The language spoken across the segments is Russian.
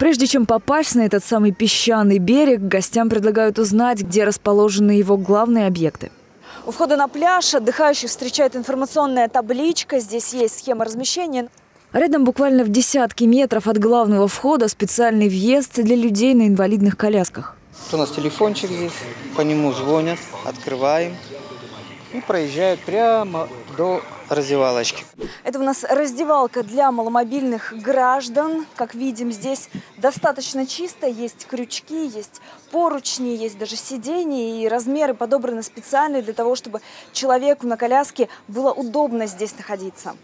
Прежде чем попасть на этот самый песчаный берег, гостям предлагают узнать, где расположены его главные объекты. У входа на пляж отдыхающих встречает информационная табличка. Здесь есть схема размещения. Рядом буквально в десятки метров от главного входа специальный въезд для людей на инвалидных колясках. У нас телефончик здесь, по нему звонят, открываем и проезжают прямо до раздевалочки. Это у нас раздевалка для маломобильных граждан. Как видим, здесь достаточно чисто. Есть крючки, есть поручни, есть даже сиденья. И размеры подобраны специально для того, чтобы человеку на коляске было удобно здесь находиться.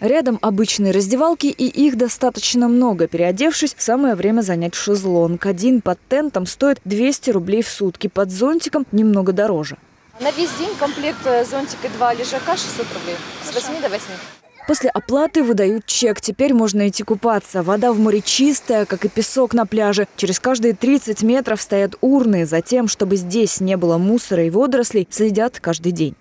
Рядом обычные раздевалки, и их достаточно много. Переодевшись, самое время занять шезлонг. Один под тентом стоит 200 рублей в сутки, под зонтиком немного дороже. На весь день комплект э, зонтик и два лежака 600 рублей. С 8 до 8. После оплаты выдают чек. Теперь можно идти купаться. Вода в море чистая, как и песок на пляже. Через каждые 30 метров стоят урны. Затем, чтобы здесь не было мусора и водорослей, следят каждый день.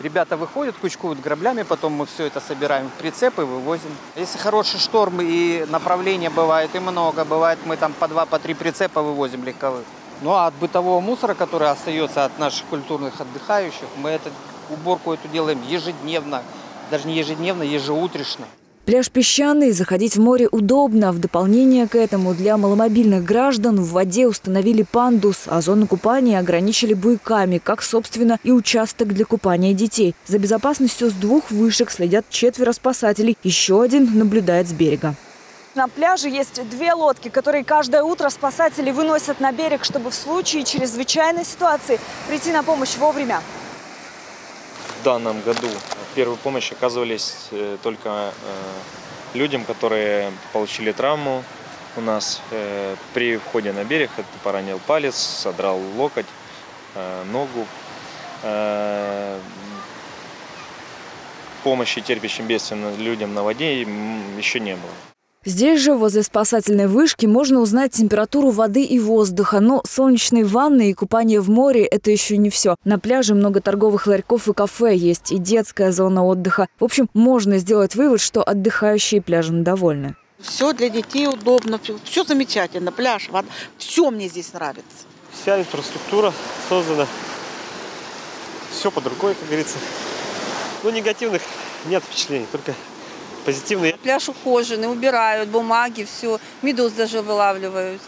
Ребята выходят, кучкуют граблями, потом мы все это собираем в прицепы, вывозим. Если хороший шторм и направление бывает и много, бывает мы там по два, по три прицепа вывозим легковых. Ну а от бытового мусора, который остается от наших культурных отдыхающих, мы эту уборку эту делаем ежедневно, даже не ежедневно, ежеутрешно. Пляж песчаный, заходить в море удобно. В дополнение к этому для маломобильных граждан в воде установили пандус, а зону купания ограничили буйками, как, собственно, и участок для купания детей. За безопасностью с двух вышек следят четверо спасателей. Еще один наблюдает с берега. На пляже есть две лодки, которые каждое утро спасатели выносят на берег, чтобы в случае чрезвычайной ситуации прийти на помощь вовремя. В данном году первую помощь оказывались э, только э, людям, которые получили травму у нас э, при входе на берег. Это поранил палец, содрал локоть, ногу. Помощи терпящим бедственно людям на воде еще не было. Здесь же, возле спасательной вышки, можно узнать температуру воды и воздуха. Но солнечные ванны и купание в море – это еще не все. На пляже много торговых ларьков и кафе есть, и детская зона отдыха. В общем, можно сделать вывод, что отдыхающие пляжем довольны. Все для детей удобно, все, все замечательно. Пляж, вода, все мне здесь нравится. Вся инфраструктура создана, все под рукой, как говорится. Ну, негативных нет впечатлений, только позитивные. Пляж ухоженный, убирают бумаги, все. Медуз даже вылавливают.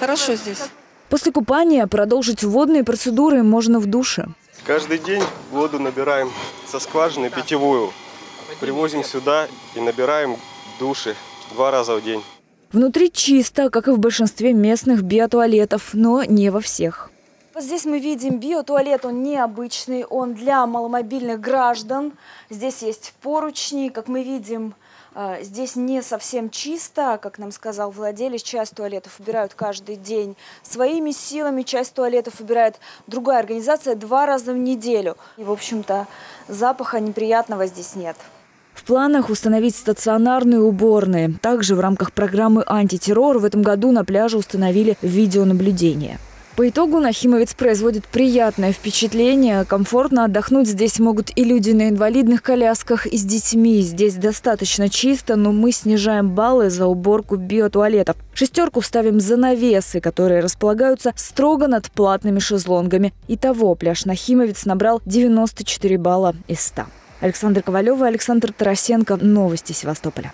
Хорошо здесь. После купания продолжить водные процедуры можно в душе. Каждый день воду набираем со скважины питьевую. Привозим сюда и набираем души два раза в день. Внутри чисто, как и в большинстве местных биотуалетов, но не во всех. Здесь мы видим биотуалет, он необычный, он для маломобильных граждан. Здесь есть поручни, как мы видим, э, здесь не совсем чисто, как нам сказал владелец, часть туалетов убирают каждый день. Своими силами часть туалетов убирает другая организация два раза в неделю. И, в общем-то, запаха неприятного здесь нет. В планах установить стационарные уборные. Также в рамках программы «Антитеррор» в этом году на пляже установили видеонаблюдение. По итогу Нахимовец производит приятное впечатление. Комфортно отдохнуть здесь могут и люди на инвалидных колясках, и с детьми. Здесь достаточно чисто, но мы снижаем баллы за уборку биотуалетов. Шестерку ставим за навесы, которые располагаются строго над платными шезлонгами. Итого пляж Нахимовец набрал 94 балла из 100. Александр Ковалева, Александр Тарасенко. Новости Севастополя.